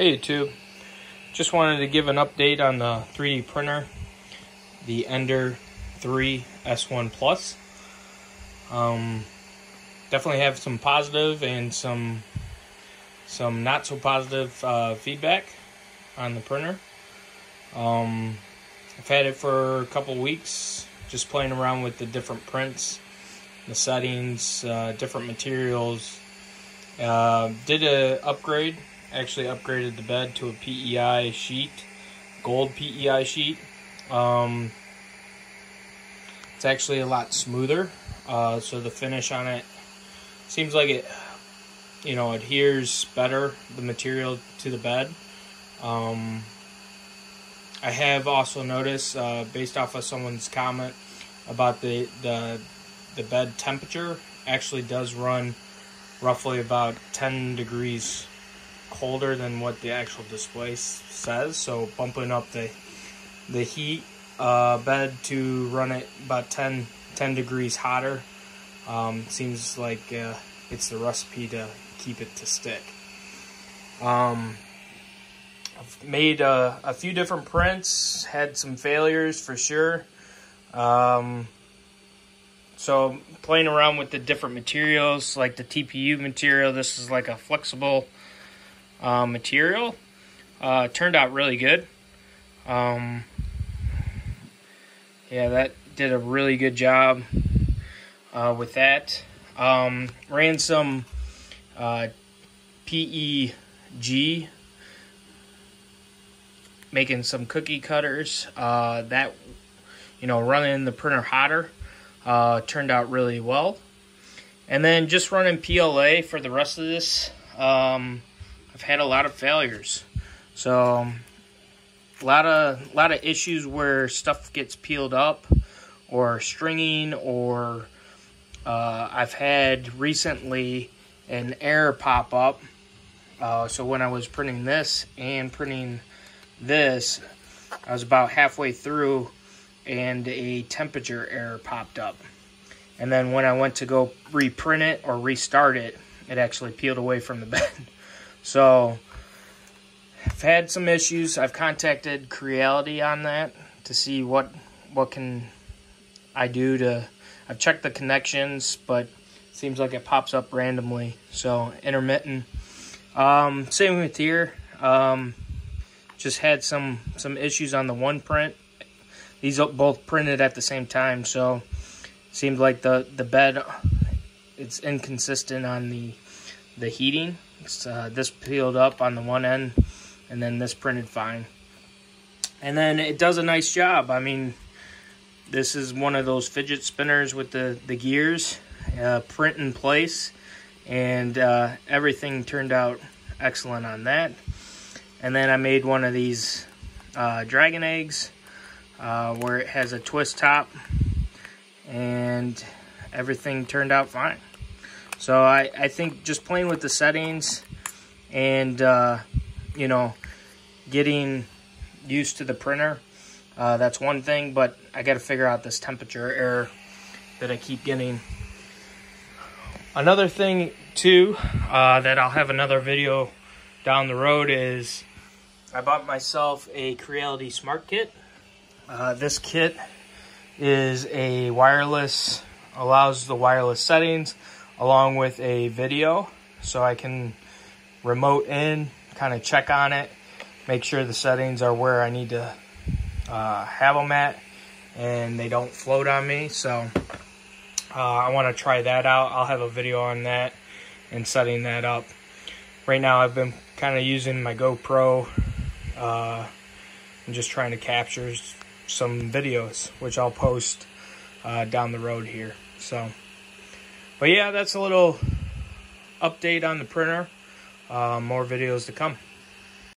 Hey YouTube, just wanted to give an update on the 3D printer, the Ender 3 S1 Plus. Um, definitely have some positive and some some not so positive uh, feedback on the printer. Um, I've had it for a couple weeks, just playing around with the different prints, the settings, uh, different materials. Uh, did a upgrade actually upgraded the bed to a PEI sheet, gold PEI sheet. Um, it's actually a lot smoother, uh, so the finish on it seems like it, you know, adheres better the material to the bed. Um, I have also noticed, uh, based off of someone's comment about the the the bed temperature, actually does run roughly about 10 degrees colder than what the actual display says. So bumping up the the heat uh, bed to run it about 10, 10 degrees hotter um, seems like uh, it's the recipe to keep it to stick. Um, I've made a, a, few different prints, had some failures for sure. Um, so playing around with the different materials, like the TPU material, this is like a flexible uh, material. Uh, turned out really good. Um, yeah, that did a really good job uh, with that. Um, ran some uh, PEG, making some cookie cutters. Uh, that, you know, running the printer hotter uh, turned out really well. And then just running PLA for the rest of this. Um, I've had a lot of failures. So a lot of a lot of issues where stuff gets peeled up or stringing or uh, I've had recently an error pop up. Uh, so when I was printing this and printing this, I was about halfway through and a temperature error popped up. And then when I went to go reprint it or restart it, it actually peeled away from the bed. So I've had some issues. I've contacted Creality on that to see what what can I do to. I've checked the connections, but seems like it pops up randomly. So intermittent. Um, same with here. Um, just had some some issues on the one print. These both printed at the same time, so seems like the the bed it's inconsistent on the the heating. Uh, this peeled up on the one end, and then this printed fine. And then it does a nice job. I mean, this is one of those fidget spinners with the, the gears, uh, print in place, and uh, everything turned out excellent on that. And then I made one of these uh, dragon eggs uh, where it has a twist top, and everything turned out fine. So I, I think just playing with the settings and, uh, you know, getting used to the printer, uh, that's one thing, but I got to figure out this temperature error that I keep getting. Another thing, too, uh, that I'll have another video down the road is I bought myself a Creality Smart Kit. Uh, this kit is a wireless, allows the wireless settings, along with a video so I can remote in, kind of check on it, make sure the settings are where I need to uh, have them at and they don't float on me. So uh, I want to try that out. I'll have a video on that and setting that up. Right now I've been kind of using my GoPro uh, and just trying to capture some videos, which I'll post uh, down the road here. So. But yeah, that's a little update on the printer. Uh, more videos to come.